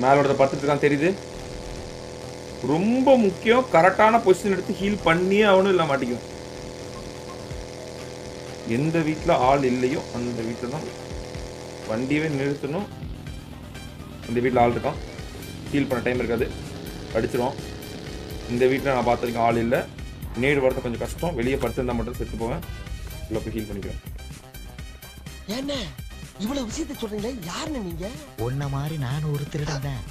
மேல ஒருத்தர் படுத்துட்டு இருக்கான் தெரியுது. ரொம்ப முக்கியம் கரெக்டான பொசிஷன் எடுத்து ஹீல் பண்ணியே அவனும் இல்ல மாட்டிக்கும். எந்த வீட்டில் ஆள் இல்லையோ அந்த வீட்டில் தான் வண்டியவே நிறுத்தணும். இந்த வீட்டில் ஆள் இருக்கான். ஹீல் பண்ண டைம் இருக்காது. அடிச்சிருவோம் இந்த வீட்டில் நான் பார்த்துருக்கேன் ஆள் இல்லை. நேடு வரது கொஞ்சம் கஷ்டம். வெளியே படுத்திருந்தா மட்டும் செத்து போவேன். இல்லை போய் ஹீல் பண்ணிக்குவேன் என்ன? இவ்வளவு விஷயத்தை சொல்றீங்களே? யாருன்னு நீங்க? உன்ன மாதிரி நான் ஒரு திருடன் தான்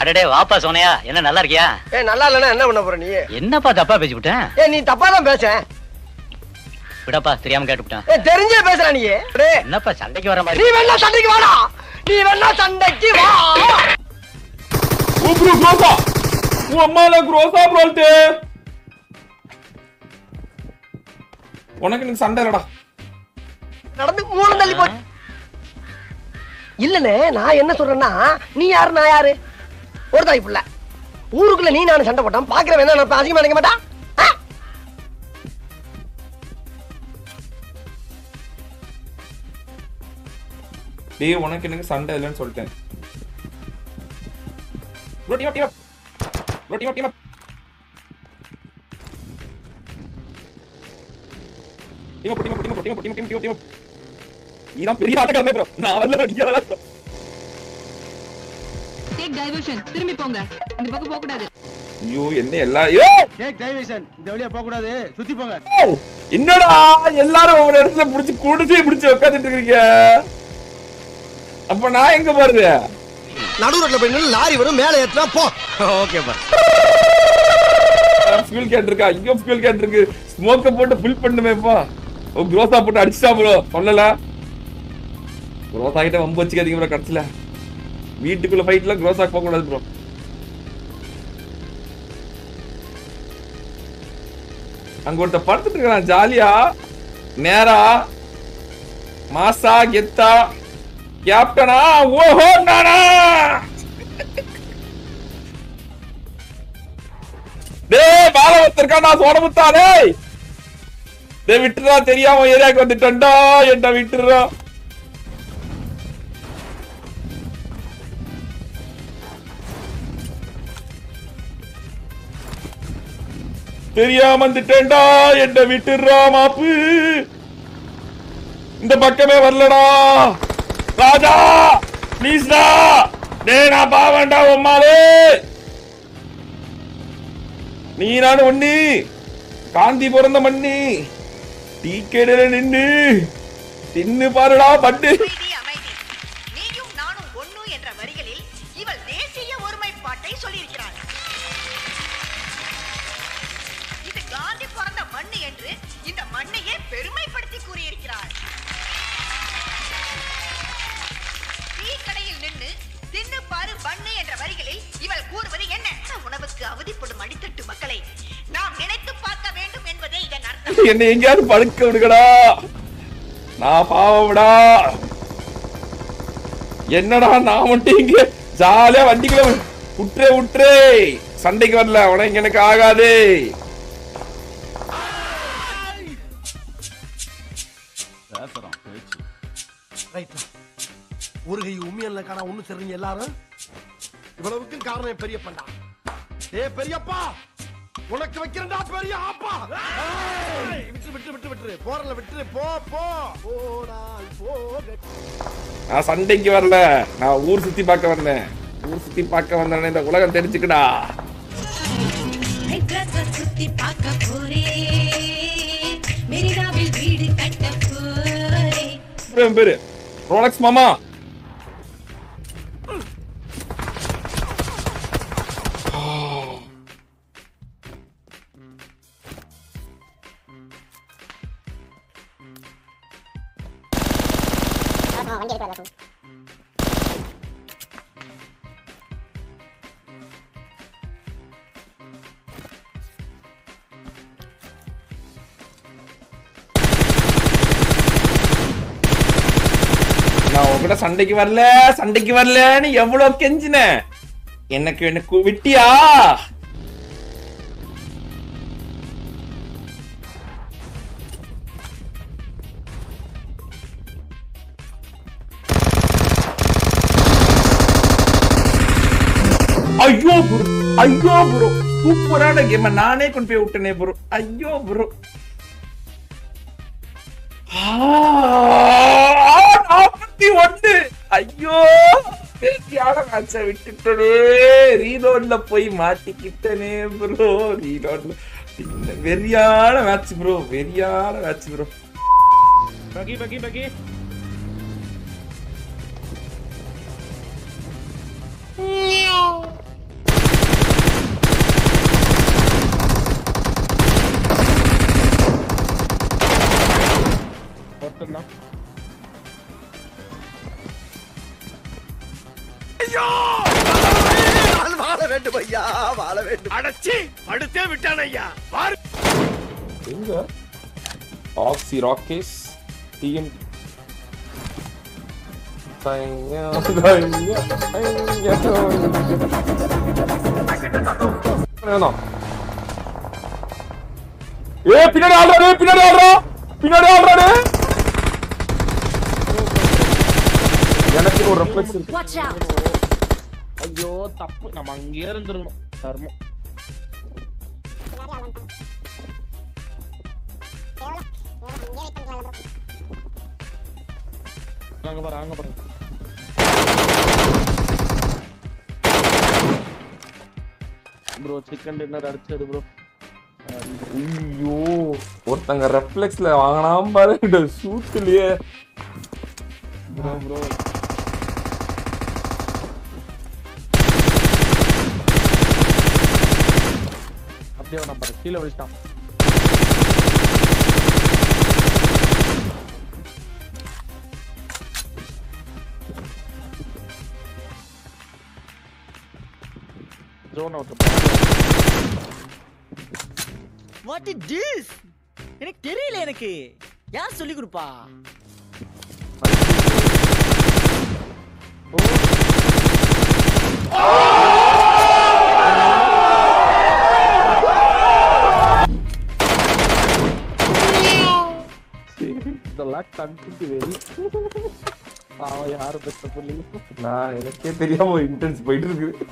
அடடே வாப்பா சோனையா என்ன நல்லா இருக்கியா? ஏ நல்லா இல்லைன்னா என்ன பண்ண போற நீ? என்னப்பா தப்பா பேசி விட்டேன் ஏ நீ தப்பா தான் பேச விடப்பா தெரியாம கேட்டுவிட்டேன் ஏ தெரிஞ்சே பேசுற நீ டேய், என்னப்பா சண்டைக்கு வர நீ மாதிரி வேணா சண்டைக்கு வாடா. நீ வேணா சண்டைக்கு வா. ப்ரோ க்ரோஸா உன் அம்மால ப்ரோல்ட்டு. உனக்கு எனக்கு சண்டை இல்லடா. நடந்து மூணு தள்ளி போச்சு இல்லனே நான் என்ன சொல்றேன்னா நீ யாரு நான் யாரு? ஒரு தாய் புள்ள. ஊருக்குள்ள நீ நானும் சண்டை போட்டான் பாக்குறவன் என்ன அசிங்கமா நினைக்க மாட்டான் டேய் உனக்கு எனக்கு சண்டை இல்லைன்னு சொல்லிட்டேன். Bro team team bro team team team team team team team team team team இதான் பெரிய ஆட்டக்காரனே ப்ரோ நான் வரல நீ வரல. Bro. டேக் டைவர்ஷன் திரும்பி போங்க. இந்த பக்கம் போக கூடாது ஐயோ என்ன எல்லா டேக் டைவர்ஷன் இந்த வழியா போக கூடாது சுத்தி போங்க. ஏய், என்னடா எல்லாரும் ஒவ்வொரு இடத்துல புடிச்சு குடிசை புடிச்சு உட்காந்துட்டு இருக்கீங்க? அப்ப நான் எங்க போறது? நடு ரோட்ல போய் லாரி வரும் மேல ஏத்துனா போ. ஓகேப்பா ஃபியூல் கேன் இருக்கா? இங்க ஃபியூல் கேன் இருக்கு. ஸ்மோக்க போட்டு ஃபில் பண்ணுமேப்பா ஓ க்ரோஸா போட்டு அடிச்சிட்டா ப்ரோ சொல்லல. க்ரோஸா கிட்ட வம்பு வச்சுக்காதீங்க ப்ரோ கடைசில வீட்டுக்குள்ள ஃபைட்ல க்ரோஸா போக கூடாது ப்ரோ அங்க ஒருத்த படுத்துட்டு இருக்கான் ஜாலியா நேரா. மாசா கெத்தா. கேப்டனா ஓஹோ நானா டேய் பால நான் சோடமுத்தா டேய் டேய் விட்டுறா தெரியாம ஏரியாக்கு வந்துட்டேன்டா என்ன விட்டுறா. தெரியாம வந்துட்டேன்டா என்ன விட்டுறா மாப்பு. இந்த பக்கமே வரலடா. రాజా ప్లీజ్ రా నేనా బావంట ఉమ్మాలే నీనాడు వండి కాంతి పొరంద మండి டீ கடையில் நின்று தின்னு பாருடா பட்டு என்னை எங்கேயாவது படுக்க விடுங்கடா. நான் பாவம்டா. என்னடா நான் மட்டும் இங்க ஜாலியா வண்டிக்குள்ள விட்டுறே விட்டுறே சண்டைக்கு வரல உனக்கு எனக்கு ஆகாது. ஒரு கை உண்மையல்ல காணா ஒண்ணு சரிங்க எல்லாரும்? இவ்வளவுக்கும் காரணம் என் பெரியப்பா ஏ பெரியப்பா! உனக்கு வைக்கிறேன்டா பெரிய ஆப்பா! விட்டு விட்டு விட்டு விட்டு போறல விட்டு போ போ. போடால் போக நான் சண்டைக்கு வரல. நான் ஊர் சுத்தி பார்க்க வந்தேன். ஊர் சுத்தி பார்க்க வந்தேன் இந்த உலகம் தெரிஞ்சுக்கடா. சுத்தி பார்க்க போறேன். மெரினாவில் வீடு கட்ட போறேன். என் பேரு ரோலக்ஸ் மாமா. நான் உங்ககிட்ட சண்டைக்கு வரல சண்டைக்கு வரலன்னு எவ்வளவு கெஞ்சின? எனக்கு எனக்கு விட்டியா? ஐயோ ப்ரோ ஐயோ ப்ரோ சூப்பரான கேம் நானே கொண்டு போய் விட்டனே ப்ரோ ஐயோ ப்ரோ நாற்பத்தி ஒண்ணு ஐயோ பேசியான மேட்ச விட்டுட்டனே. ரீலோட்ல போய் மாட்டிக்கிட்டனே ப்ரோ ரீலோட்ல வெறியான மேட்ச் ப்ரோ வெறியான மேட்ச் ப்ரோ பகி பகி பகி. விட்டான் ஐயா பாரு எங்க ஆக்சி ராக்கேஸ் டிஎம் ஏ பின்னாடி ஆடுறாரு பின்னாடி ஆடுறா பின்னாடி ஆடுறாரு எனக்கு ஒரு ரெஃப்ளெக்ஸ் இருக்கு ஐயோ தப்பு நம்ம அங்கேயே இருந்துருக்கணும் தர்மம் அங்க பாரு அங்க பாரு. ப்ரோ சிக்கன் டின்னர் அடிச்சது ப்ரோ ஐயோ ஒருத்தங்க ரெஃப்ளெக்ஸ்ல வாங்கினாம பாரு சூத்துலயே ப்ரோ ப்ரோ அப்படியே நான் பாரு கீழே விழிச்சிட்டான் zone out what is this எனக்கு தெரியல எனக்கு யார் சொல்லி கொடுப்பா இதெல்லாம் கண்டிட்டு வெறி அவன் யாரு பெற்ற புள்ளி நான் எனக்கே தெரியாம இன்டென்ஸ் போயிட்டு இருக்குது.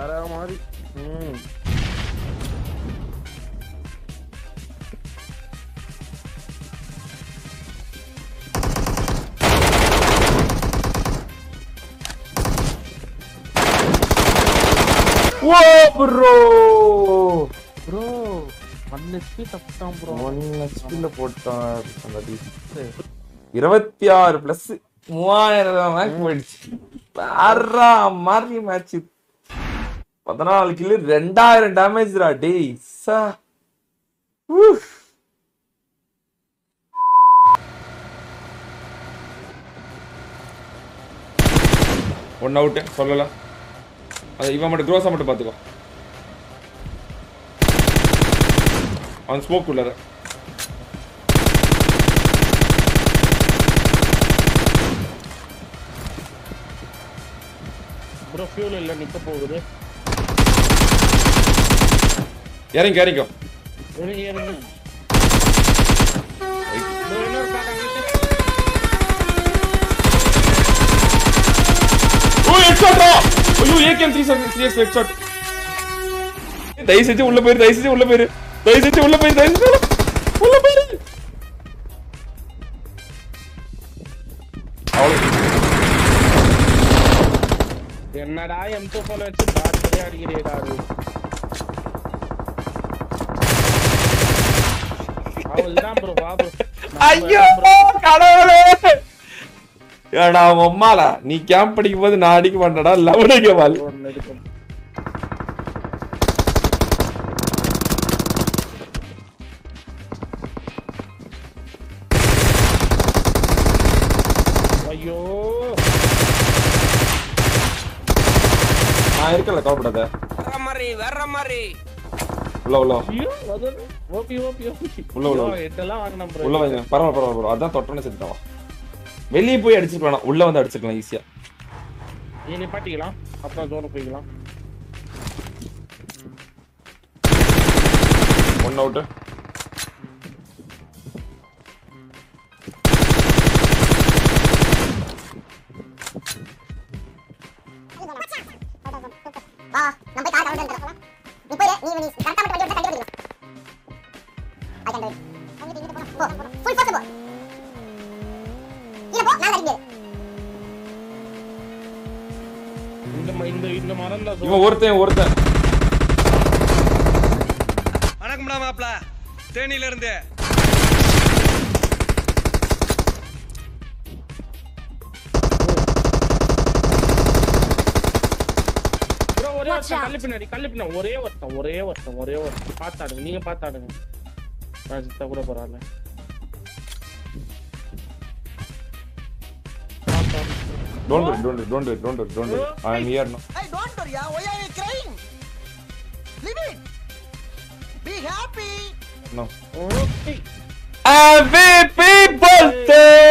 வேற மாதிரி. ம். ஓ ப்ரோ ப்ரோ ஒன் ஹெச்பி தப்பிட்டான் ப்ரோ ஒன் ஹெச்பில போட்டான் அந்த DC. இருபத்தி ஆறு பிளஸ் மூவாயிரம் மேட்ச் போயிடுச்சு. பாரா மாதிரி மேட்ச் பதினாலு கிலோ ரெண்டாயிரம் டேமேஜ்ரா டேய். சா. ஊஃப். ஒன் அவுட் சொல்லல. அது இவன் மட்டும் க்ரோஸா மட்டும் பாத்துக்கோ அவன் ஸ்மோக் உள்ளத ப்ரோ ஃபியூல் இல்ல நிக்க போகுது. 3 ஹெட்ஷாட் தயவு செஞ்சு உள்ள போயிரு தயவு செஞ்சு உள்ள போயிரு தயவு செஞ்சு உள்ள போயிரு தயவு செஞ்சு உள்ள- உள்ள போயிரு அவ்வளவு என்னடா எம் டூ போல வச்சு பாத்துட்டே அடிக்கிறீடா ஐயோ நீ கேம்ப் படிக்கும் போது நான் அடிக்க மாட்டேடா லவ் அடிக்க பால் ஐயோ. நான் இருக்கல கவலைப்படாத. வர மாதிரி வர மாதிரி. உள்ள உள்ள. OP OP OP. உள்ள, உள்ள, ப்ரோ வைங்க பரவாயில்ல பரவாயில்ல bro. அதான் தொட்டோன்னு செத்துட்டான் வா. வெளியே போய் அடிச்சிருக்கலாம் உள்ள வந்து அடிச்சிருக்கலாம் ஈஸியா நீ நிப்பாட்டிக்கலாம். அப்புறம் ஜோன் போய்க்கலாம். ஒன் அவுட் இங்கிட்டு போ ஃபுல் ஃபோர்ஸ் போ. இல்ல போ நான் அடிங்க இந்த ம- இந்த இந்த மரம் தான் இவன் ஒருத்தன் ஒருத்தன். வணக்கம்டா மாப்ள. தேனியில இருந்து ப்ரோ ஒரே ஒருத்தன். கல்லு பின்னாடி கல்லு பின்னாடி. ஒரே ஒருத்தன் ஒரே ஒருத்தன் ஒரே ஒருத்தன். பார்த்தாடுங்க நீங்க பார்த்தாடுங்க Ah, sí está cura pararle. Don't do don't do it, don't do it, don't. I here now. Don't do it, yeah. Why are you crying? Leave it. Be happy. No. Okay. MVP birthday!